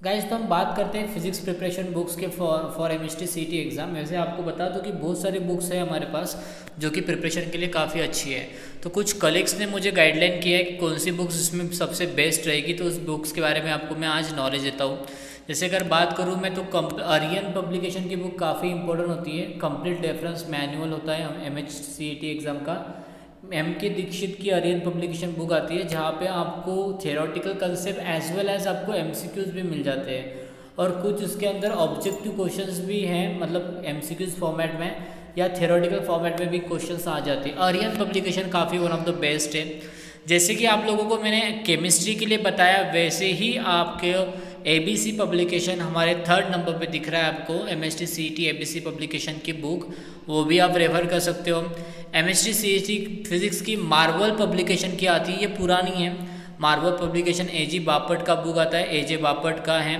Guys तो हम बात करते हैं फिजिक्स प्रिपरेशन बुक्स के for for M S T C T exam वैसे आपको बता दूँ कि बहुत सारी बुक्स है हमारे पास, जो कि प्रिपरेशन के लिए काफ़ी अच्छी है। तो कुछ कलीग्स ने मुझे गाइडलाइन किया है कि कौन सी बुक्स इसमें सबसे बेस्ट रहेगी तो उस बुक्स के बारे में आपको मैं आज नॉलेज देता हूँ। जैसे अगर बात करूँ मैं तो अरियन पब्लिकेशन की बुक काफ़ी इंपॉर्टेंट होती है। कंप्लीट रेफरेंस मैनुअल होता है M H C T exam का। एम के दीक्षित की अरियन पब्लिकेशन बुक आती है, जहाँ पे आपको theoretical concept as well as आपको एम भी मिल जाते हैं। और कुछ उसके अंदर ऑब्जेक्टिव क्वेश्चंस भी हैं मतलब एम फॉर्मेट में, या थेरोटिकल फॉर्मेट में भी क्वेश्चंस आ जाते हैं। अरियन पब्लिकेशन काफ़ी वन ऑफ़ द बेस्ट है। जैसे कि आप लोगों को मैंने केमिस्ट्री के लिए बताया, वैसे ही आपके ए बी सी पब्लिकेशन हमारे थर्ड नंबर पे दिख रहा है आपको M S T C T A B C publication की बुक वो भी आप रेफ़र कर सकते हो। M S T C T physics की मार्वल पब्लिकेशन की आती है, ये पुरानी है। Marvel publication A G Bapat का बुक आता है ए जे बापट का है।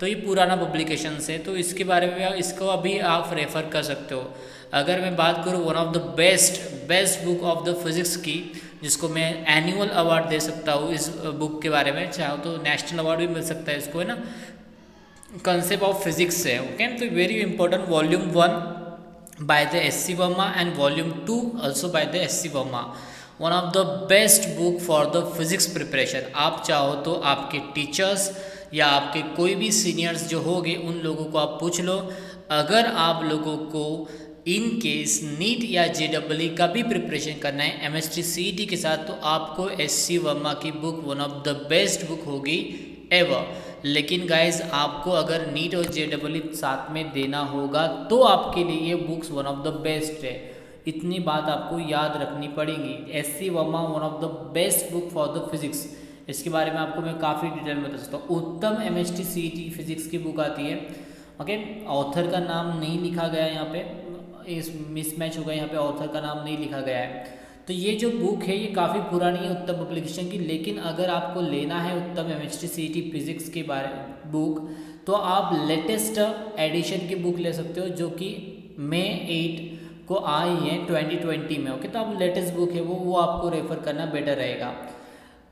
तो ये पुराना पब्लिकेशन है तो इसके बारे में इसको अभी आप रेफ़र कर सकते हो। अगर मैं बात करूँ one of the best best book of the physics की, जिसको मैं एनुअल अवार्ड दे सकता हूँ इस बुक के बारे में, चाहो तो नेशनल अवार्ड भी मिल सकता है इसको, है ना? कंसेप्ट ऑफ़ फिजिक्स है ओके तो very important volume one S C Verma and volume two also by the S C Verma one of the best book for the physics preparation आप चाहो तो आपके टीचर्स या आपके कोई भी सीनियर्स जो होंगे, उन लोगों को आप पूछ लो। अगर आप लोगों को इन केस नीट या जे डबल का भी प्रिपरेशन करना है M S T C T के साथ तो आपको एस सी वर्मा की book one of the best book होगी एवर लेकिन गाइज़ आपको अगर नीट और जे डबल साथ में देना होगा तो आपके लिए ये books one of the best है। इतनी बात आपको याद रखनी पड़ेगी। S C Verma one of the best book for the physics इसके बारे में आपको मैं काफ़ी डिटेल में बता सकता हूँ। उत्तम M S T C T physics की बुक आती है। ओके ऑथर का नाम नहीं लिखा गया यहाँ पे। इस मिसमैच हो गया यहाँ पे। ऑथर का नाम नहीं लिखा गया है। तो ये जो बुक है, ये काफ़ी पुरानी है उत्तम पब्लिकेशन की, लेकिन अगर आपको लेना है उत्तम एम एच फिजिक्स के बारे बुक तो आप लेटेस्ट एडिशन की बुक ले सकते हो, जो कि मे एट को आई है 2020 में ओके तो आप लेटेस्ट बुक है वो वो आपको रेफ़र करना बेटर रहेगा।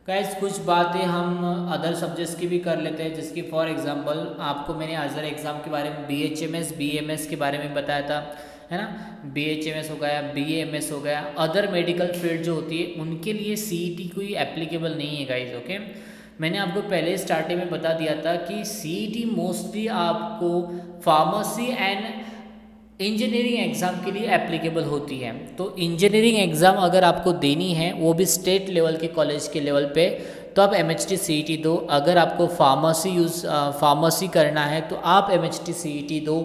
कैस कुछ बातें हम अदर सब्जेक्ट्स की भी कर लेते हैं, जिसकी फॉर एग्जांपल आपको मैंने अजर एग्ज़ाम के बारे में B H M S B M S के बारे में बताया था। है ना? बी एच एम एस हो गया बी एम एस हो गया अदर मेडिकल फ़ील्ड जो होती है, उनके लिए सी ई टी कोई एप्लीकेबल नहीं है गाइज़ ओके मैंने आपको पहले स्टार्टिंग में बता दिया था कि सी ई टी मोस्टली आपको फार्मेसी एंड इंजीनियरिंग एग्ज़ाम के लिए एप्लीकेबल होती है। तो इंजीनियरिंग एग्ज़ाम अगर आपको देनी है, वो भी स्टेट लेवल के कॉलेज के लेवल पे तो आप M H T C E T दो। अगर आपको फार्मेसी यूज़ फार्मेसी करना है तो आप M H T C E T दो।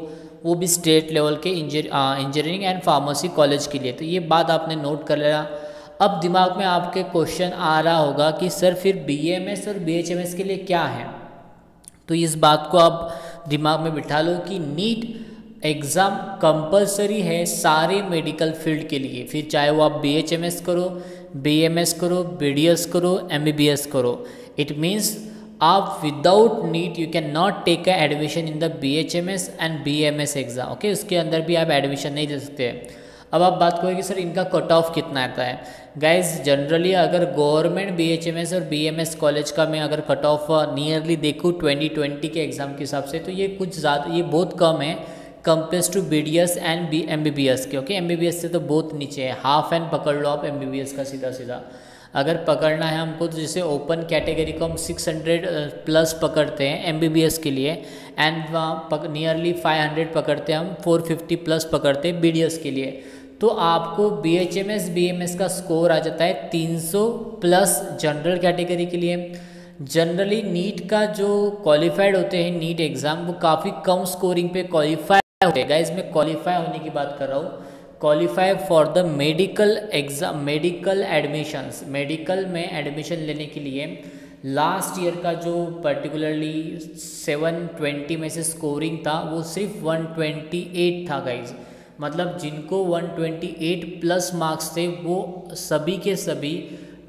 वो भी स्टेट लेवल के इंजीनियरिंग एंड फार्मेसी कॉलेज के लिए। तो ये बात आपने नोट कर लिया। अब दिमाग में आपके क्वेश्चन आ रहा होगा कि सर फिर बीएमएस और बीएचएमएस के लिए क्या है? तो इस बात को आप दिमाग में बिठा लो कि नीट एग्ज़ाम कंपलसरी है सारे मेडिकल फ़ील्ड के लिए। फिर चाहे वो आप बी करो बीएमएस करो बीडीएस करो एमबीबीएस करो। इट मीन्स आप without NEET you can not take a admission in the B H M S and B M S exam okay उसके अंदर भी आप एडमिशन नहीं दे सकते। अब आप बात करोगे सर इनका कट ऑफ़ कितना आता है? गाइज़ जनरली अगर government B H M S और बी एम एस कॉलेज का मैं अगर कट ऑफ़ नियरली देखूँ ट्वेंटी ट्वेंटी के एग्ज़ाम के हिसाब से तो ये कुछ ज़्यादा, ये बहुत कम है compare to B D S and B M B B S के okay M B B S से तो बहुत नीचे है। हाफ़ एंड पकड़ लो आप एम बी बी एस का सीधा सीधा अगर पकड़ना है हमको तो जैसे ओपन कैटेगरी को हम 600 प्लस पकड़ते हैं एमबीबीएस के लिए एंड वहाँ नियरली 500 पकड़ते हैं हम 450 प्लस पकड़ते हैं बीडीएस के लिए। तो आपको B H M S B M S का स्कोर आ जाता है 300 प्लस जनरल कैटेगरी के लिए। जनरली नीट का जो क्वालिफाइड होते हैं नीट एग्ज़ाम वो काफ़ी कम स्कोरिंग पे क्वालिफाई होते हैं। गाइज़ मैं क्वालिफाई होने की बात कर रहा हूँ। Qualify for the medical exam medical admissions medical में एडमिशन लेने के लिए लास्ट ईयर का जो पर्टिकुलरली 720 में से स्कोरिंग था, वो सिर्फ़ 128 था गाइज़ मतलब जिनको 128 प्लस मार्क्स थे, वो सभी के सभी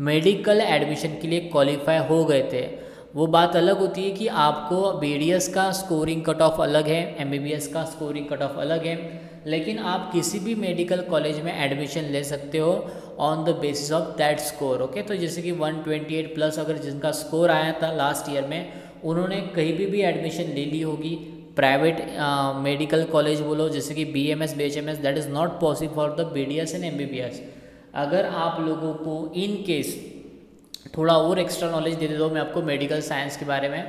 मेडिकल एडमिशन के लिए क्वालिफाई हो गए थे। वो बात अलग होती है कि आपको बीडीएस का स्कोरिंग कट ऑफ़ अलग है एम का स्कोरिंग कट ऑफ़ अलग है। लेकिन आप किसी भी मेडिकल कॉलेज में एडमिशन ले सकते हो on the basis of that score okay तो जैसे कि 128 प्लस अगर जिनका स्कोर आया था लास्ट ईयर में, उन्होंने कहीं भी भी एडमिशन ले ली होगी। प्राइवेट मेडिकल कॉलेज बोलो, जैसे कि B M S B H M S that is not possible for the B D S and M B B S अगर आप लोगों को इन केस थोड़ा और एक्स्ट्रा नॉलेज दे दे दो मैं आपको मेडिकल साइंस के बारे में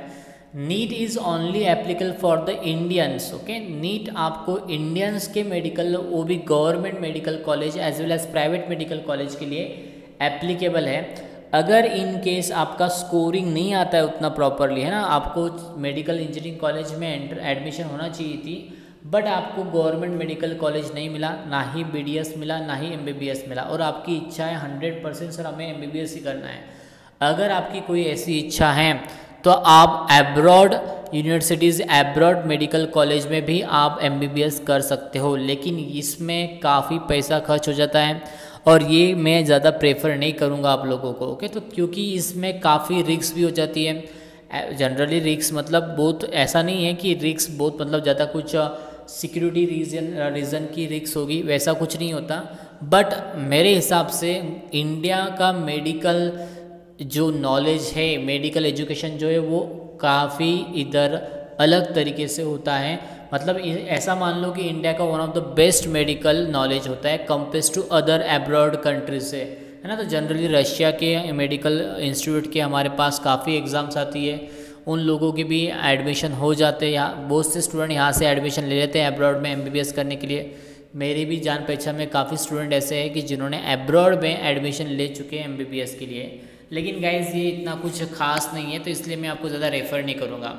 NEET is only applicable for the Indians okay NEET आपको इंडियंस के मेडिकल वो भी government medical college as well as private medical college के लिए एप्लीकेबल है। अगर इन केस आपका स्कोरिंग नहीं आता है उतना प्रॉपरली है ना? आपको मेडिकल इंजीनियरिंग कॉलेज में एंटर एडमिशन होना चाहिए थी बट आपको गवर्नमेंट मेडिकल कॉलेज नहीं मिला, ना ही BDS मिला, ना ही MBBS मिला। और आपकी इच्छा है हंड्रेड परसेंट सर हमें एम ही करना है। अगर आपकी कोई ऐसी इच्छा है तो आप abroad universities abroad medical college में भी आप एमबीबीएस कर सकते हो, लेकिन इसमें काफ़ी पैसा खर्च हो जाता है और ये मैं ज़्यादा प्रेफर नहीं करूँगा आप लोगों को ओके तो क्योंकि इसमें काफ़ी रिक्स भी हो जाती है। जनरली रिक्स मतलब बहुत, ऐसा नहीं है कि रिक्स बहुत मतलब ज़्यादा कुछ सिक्योरिटी रीजन रीज़न की रिक्स होगी, वैसा कुछ नहीं होता। बट मेरे हिसाब से इंडिया का मेडिकल जो नॉलेज है मेडिकल एजुकेशन जो है, वो काफ़ी इधर अलग तरीके से होता है। मतलब ऐसा मान लो कि इंडिया का one of the best medical knowledge होता है compare to other abroad countries से। है ना? तो जनरली रशिया के मेडिकल इंस्टीट्यूट के हमारे पास काफ़ी एग्ज़ाम्स आती है। उन लोगों के भी एडमिशन हो जाते हैं। बहुत से स्टूडेंट यहाँ से एडमिशन ले लेते हैं अब्रॉड में एमबीबीएस करने के लिए। मेरी भी जान पहचान में काफ़ी स्टूडेंट ऐसे हैं कि जिन्होंने एब्रॉड में एडमिशन ले चुके हैं एमबीबीएस के लिए। लेकिन गाइज़ ये इतना कुछ खास नहीं है तो इसलिए मैं आपको ज़्यादा रेफ़र नहीं करूँगा।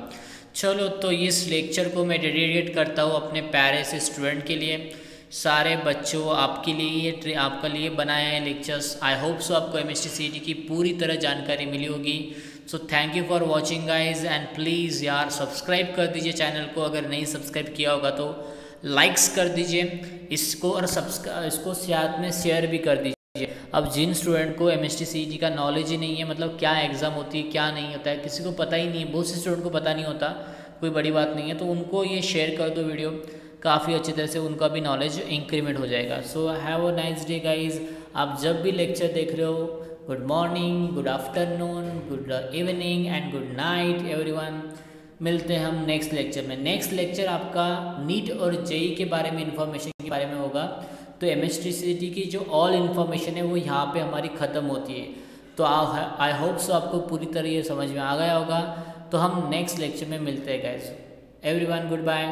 चलो तो इस लेक्चर को मैं डेडिकेट करता हूँ अपने प्यारे से स्टूडेंट के लिए। सारे बच्चों, आपके लिए ये आपका लिए बनाए हैं लेक्चर्स आई होप सो आपको एम एस की पूरी तरह जानकारी मिली होगी। So thank you for watching guys and please यार सब्सक्राइब कर दीजिए चैनल को। अगर नहीं सब्सक्राइब किया होगा तो लाइक्स कर दीजिए, इसको और सब्सक्राइब इसको साथ में शेयर भी कर दीजिए। अब जिन स्टूडेंट को एम एस का नॉलेज ही नहीं है मतलब क्या एग्ज़ाम होती है, क्या नहीं होता है, किसी को पता ही नहीं है, बहुत से स्टूडेंट को पता नहीं होता, कोई बड़ी बात नहीं है तो उनको ये शेयर कर दो वीडियो काफ़ी अच्छी तरह से उनका भी नॉलेज इंक्रीमेंट हो जाएगा। So have a nice day guys आप जब भी लेक्चर देख रहे हो good morning good afternoon good evening and good night everyone मिलते हैं हम नेक्स्ट लेक्चर में। नेक्स्ट लेक्चर आपका नीट और जेई के बारे में इन्फॉर्मेशन के बारे में होगा। तो एम की जो ऑल इन्फॉर्मेशन है वो यहाँ पे हमारी ख़त्म होती है। तो आई होप सो आपको पूरी तरह ये समझ में आ गया होगा। तो हम नेक्स्ट लेक्चर में मिलते हैं guys every one good bye